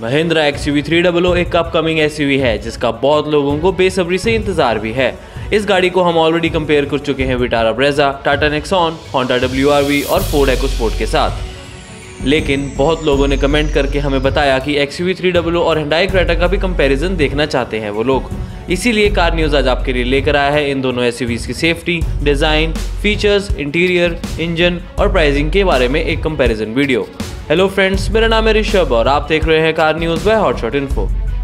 Mahindra X U three double एक upcoming S है, जिसका बहुत लोगों को बेसब्री से इंतज़ार भी है। इस गाड़ी को हम ऑलरेडी कंपेयर कर चुके हैं Vitara Brezza Tata Nexon Honda W और फोर्ड एकोस्पोर्ट के साथ। लेकिन बहुत लोगों ने कमेंट करके हमें बताया कि एक्स यू थ्री डबल और हंडाई क्रेटा का भी कंपैरिजन देखना चाहते हैं वो लोग। इसीलिए कार न्यूज़ आज आपके लिए लेकर आया है इन दोनों एस की safety design features interior engine और प्राइसिंग के बारे में एक कंपैरिजन वीडियो हेलो फ्रेंड्स मेरा नाम है ऋषभ और आप देख रहे हैं car news by Hotshot info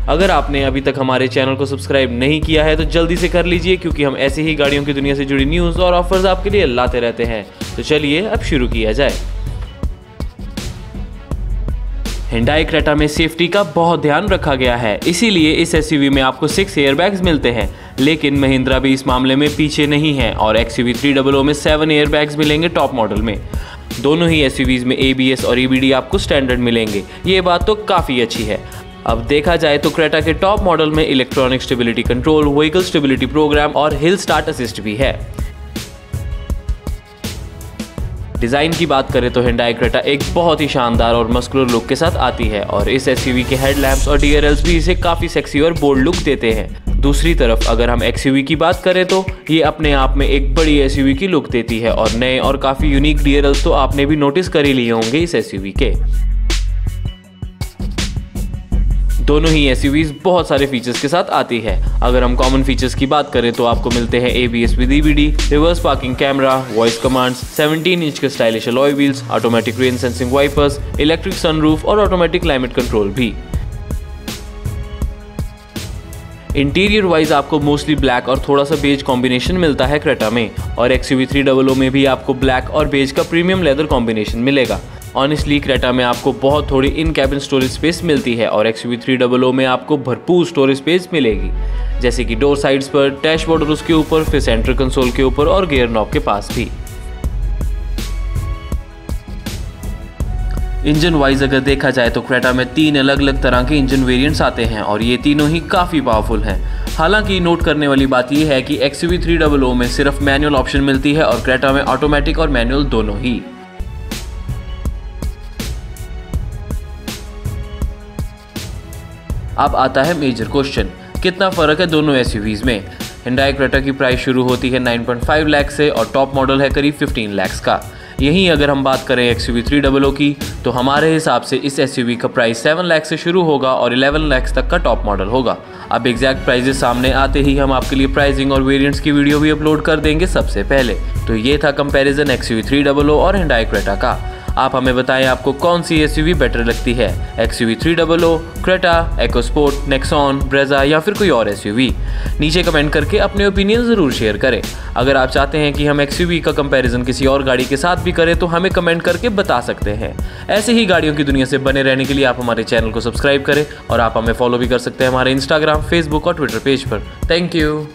अगर आपने अभी तक हमारे चैनल को सब्सक्राइब नहीं किया है तो जल्दी से कर लीजिए, क्योंकि हम ऐसे ही गाड़ियों की दुनिया से जुड़ी न्यूज़ और ऑफर्स आपके लिए लाते रहते हैं। तो चलिए, अब शुरू किया जाए। हिंडाई क्रेटा में सेफ्टी का बहुत ध्यान रखा गया है। इसीलिए इस एसयूवी में आपको सिक्स एयरबैग्स मिलते हैं। लेकिन महिंद्रा भी इस मामले में पीछे नहीं है और एक्स यू में सेवन एयरबैग्स मिलेंगे टॉप मॉडल में। दोनों ही एस में एबीएस और ईबीडी आपको स्टैंडर्ड मिलेंगे। ये बात तो काफ़ी अच्छी है। अब देखा जाए तो क्रेटा के टॉप मॉडल में electronic stability control vehicle stability program और हिल स्टार्ट असिस्ट भी है। डिज़ाइन की बात करें तो हिंडाई क्रेटा एक बहुत ही शानदार और मस्कुलर लुक के साथ आती है और इस एस के हेडलैम्प्स और डी भी इसे काफ़ी सेक्सी और बोल्ड लुक देते हैं। दूसरी तरफ़ अगर हम एक्स की बात करें तो ये अपने आप में एक बड़ी एसयूवी की लुक देती है और नए और काफ़ी यूनिक डी तो आपने भी नोटिस कर ही लिए होंगे इस एसयूवी के। दोनों ही एस बहुत सारे फीचर्स के साथ आती है। अगर हम कॉमन फीचर्स की बात करें तो आपको मिलते हैं A B S with reverse parking camera voice commands 17 inch के stylish alloy wheels automatic rain sensing wipers electric sunroof और ऑटोमेटिक क्लाइमेट कंट्रोल भी। इंटीरियर वाइज आपको मोस्टली ब्लैक और थोड़ा सा बेज कॉम्बिनेशन मिलता है क्रेटा में। और X U three double O में भी आपको ब्लैक और बेज का प्रीमियम लेदर कॉम्बिनेशन मिलेगा। ऑनेस्टली क्रेटा में आपको बहुत थोड़ी इन कैबिन स्टोरेज स्पेस मिलती है और एक्स थ्री डबल ओ में आपको भरपूर स्टोरेज स्पेस मिलेगी। जैसे कि डोर साइड्स पर डैशबोर्ड और उसके ऊपर, फिर सेंटर कंसोल के ऊपर और गेयर नॉब के पास भी। इंजन वाइज अगर देखा जाए तो क्रेटा में तीन अलग अलग तरह के इंजन वेरिएंट्स आते हैं और ये तीनों ही काफ़ी पावरफुल हैं। हालाँकि नोट करने वाली बात यह है कि X V three double O में सिर्फ़ मैनुअल ऑप्शन मिलती है और क्रेटा में ऑटोमेटिक और मैनुअल दोनों ही। अब आता है मेजर क्वेश्चन कितना फ़र्क है दोनों एस में? हिंडाई क्रेटा की प्राइस शुरू होती है 9.5 लाख से और टॉप मॉडल है करीब 15 लाख का। यहीं अगर हम बात करें X U three double O की तो हमारे हिसाब से इस SUV का प्राइस सेवन लैक्स से शुरू होगा और इलेवन लैक्स तक का टॉप मॉडल होगा। अब एग्जैक्ट प्राइजेस सामने आते ही हम आपके लिए प्राइसिंग और वेरियंट्स की वीडियो भी अपलोड कर देंगे सबसे पहले। तो ये था comparison X U three double O और हिंडाई क्रेटा का। आप हमें बताएँ आपको कौन सी एस बेटर लगती है? X U V three double O Creta EcoSport Nexon Brezza या फिर कोई और एसयूवी नीचे कमेंट करके अपने ओपिनियन ज़रूर शेयर करें। अगर आप चाहते हैं कि हम एक्स का कंपैरिजन किसी और गाड़ी के साथ भी करें तो हमें कमेंट करके बता सकते हैं। ऐसे ही गाड़ियों की दुनिया से बने रहने के लिए आप हमारे चैनल को सब्सक्राइब करें और आप हमें फॉलो भी कर सकते हैं हमारे इंस्टाग्राम फेसबुक और ट्विटर पेज पर। Thank you